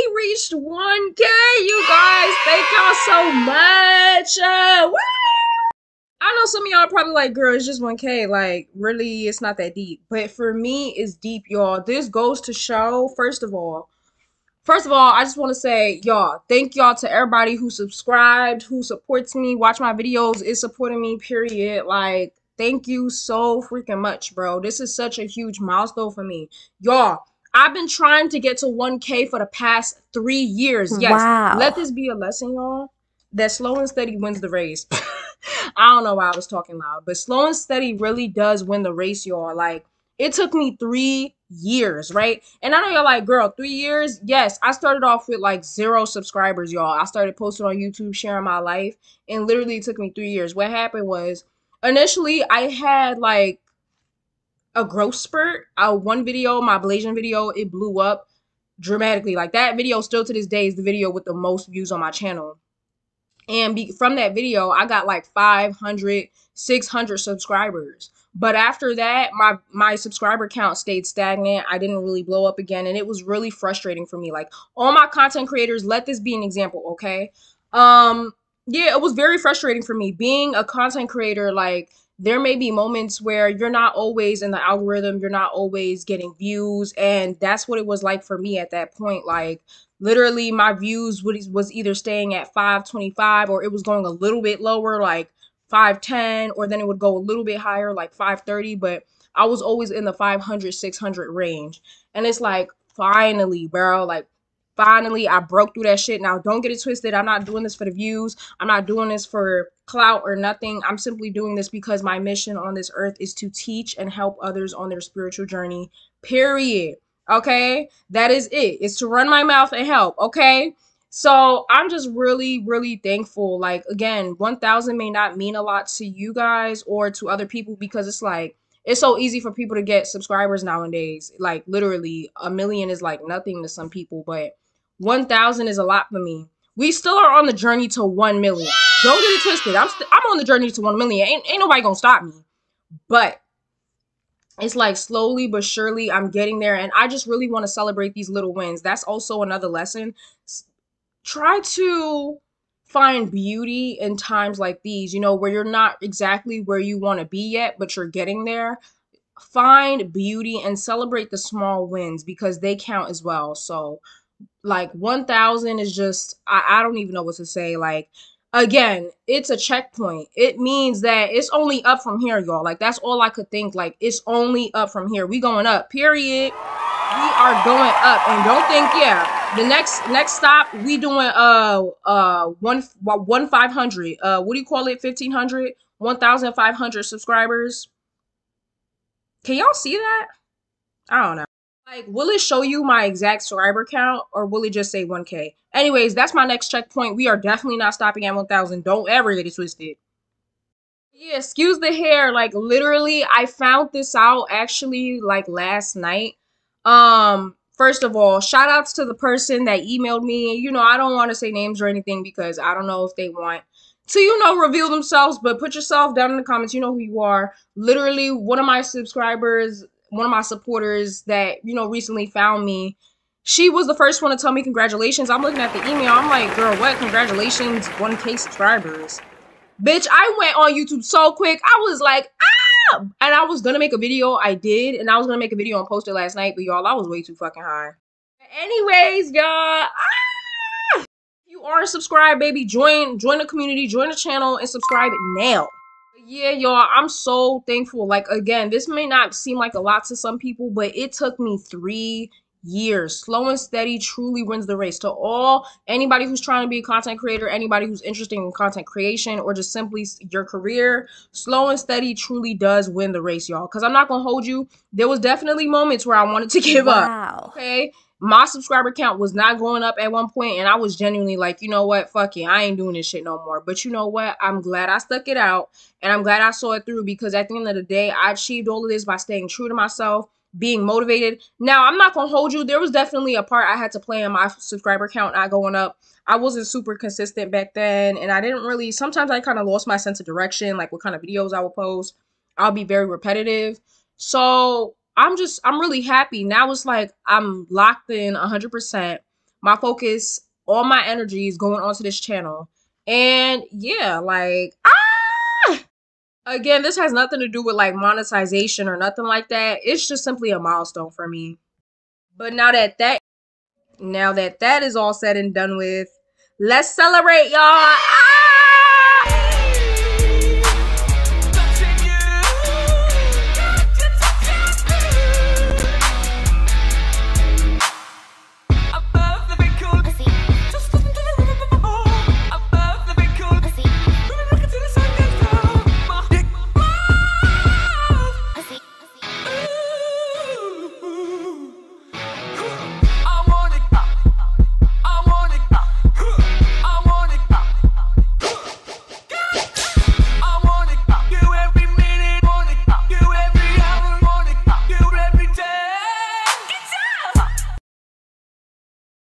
finally reached 1K, you guys. Thank y'all so much. Uh, I know some of y'all probably like, girl, it's just 1K. Like, really, it's not that deep. But for me, it's deep, y'all. This goes to show, first of all, first of all, I just want to say, y'all, thank y'all to everybody who subscribed, who supports me, watch my videos, is supporting me, period. Like, thank you so freaking much, bro. This is such a huge milestone for me. Y'all, I've been trying to get to 1K for the past three years. Yes. Wow. Let this be a lesson, y'all. That slow and steady wins the race. I don't know why I was talking loud, but slow and steady really does win the race, y'all. Like, it took me three years, right? And I know you're like, girl, three years? Yes, I started off with like zero subscribers, y'all. I started posting on YouTube, sharing my life, and literally it took me three years. What happened was initially I had like a growth spurt. Uh, one video, my Blasian video, it blew up dramatically. Like that video still to this day is the video with the most views on my channel. And be, from that video, I got like 500, 600 subscribers. But after that, my my subscriber count stayed stagnant. I didn't really blow up again, and it was really frustrating for me. Like all my content creators, let this be an example, okay? Um, yeah, it was very frustrating for me being a content creator. Like there may be moments where you're not always in the algorithm, you're not always getting views, and that's what it was like for me at that point. Like literally, my views was either staying at 525 or it was going a little bit lower, like 510 or then it would go a little bit higher like 530 but i was always in the 500 600 range and it's like finally bro like finally i broke through that shit. Now don't get it twisted. I'm not doing this for the views. I'm not doing this for clout or nothing. I'm simply doing this because my mission on this earth is to teach and help others on their spiritual journey period. Okay? That is it. It's to run my mouth and help. Okay? So I'm just really, really thankful. Like, again, 1,000 may not mean a lot to you guys or to other people because it's like, it's so easy for people to get subscribers nowadays. Like, literally, a million is like nothing to some people, but 1,000 is a lot for me. We still are on the journey to 1 million. Don't get it twisted. I'm, st- I'm on the journey to 1 million. Ain't, ain't nobody gonna stop me. But it's like slowly but surely I'm getting there. And I just really want to celebrate these little wins. That's also another lesson try to find beauty in times like these, you know, where you're not exactly where you want to be yet, but you're getting there. Find beauty and celebrate the small wins because they count as well. So, like 1000 is just, I, I don't even know what to say. Like, again, it's a checkpoint. It means that it's only up from here, y'all. Like, that's all I could think. Like, it's only up from here. We going up, period we are going up and don't think yeah the next next stop we doing uh uh one one five hundred uh what do you call it 1500 1500 subscribers can y'all see that i don't know like will it show you my exact subscriber count or will it just say 1k anyways that's my next checkpoint we are definitely not stopping at 1000 don't ever get it twisted yeah excuse the hair like literally i found this out actually like last night um, first of all, shout outs to the person that emailed me. You know, I don't want to say names or anything because I don't know if they want to, you know, reveal themselves, but put yourself down in the comments. You know who you are. Literally, one of my subscribers, one of my supporters that, you know, recently found me. She was the first one to tell me congratulations. I'm looking at the email. I'm like, girl, what? Congratulations, 1K subscribers. Bitch, I went on YouTube so quick. I was like, ah! and I was gonna make a video. I did, and I was gonna make a video and post it last night, but y'all, I was way too fucking high. Anyways, y'all, ah! if you aren't subscribed, baby, join join the community, join the channel, and subscribe now. Yeah, y'all, I'm so thankful. Like again, this may not seem like a lot to some people, but it took me three years. Slow and steady truly wins the race. To all anybody who's trying to be a content creator, anybody who's interested in content creation or just simply your career, slow and steady truly does win the race, y'all. Because I'm not gonna hold you. There was definitely moments where I wanted to give wow. up. Okay. My subscriber count was not going up at one point, and I was genuinely like, you know what, fuck it, I ain't doing this shit no more. But you know what? I'm glad I stuck it out, and I'm glad I saw it through because at the end of the day, I achieved all of this by staying true to myself, being motivated. Now, I'm not gonna hold you. There was definitely a part I had to play in my subscriber count not going up. I wasn't super consistent back then, and I didn't really. Sometimes I kind of lost my sense of direction, like what kind of videos I would post. I'll be very repetitive. So I'm just, I'm really happy now. It's like I'm locked in 100%. my focus, all my energy is going onto this channel. And yeah, like ah again, this has nothing to do with like monetization or nothing like that. It's just simply a milestone for me. But now that that now that that is all said and done with, let's celebrate, y'all. Ah!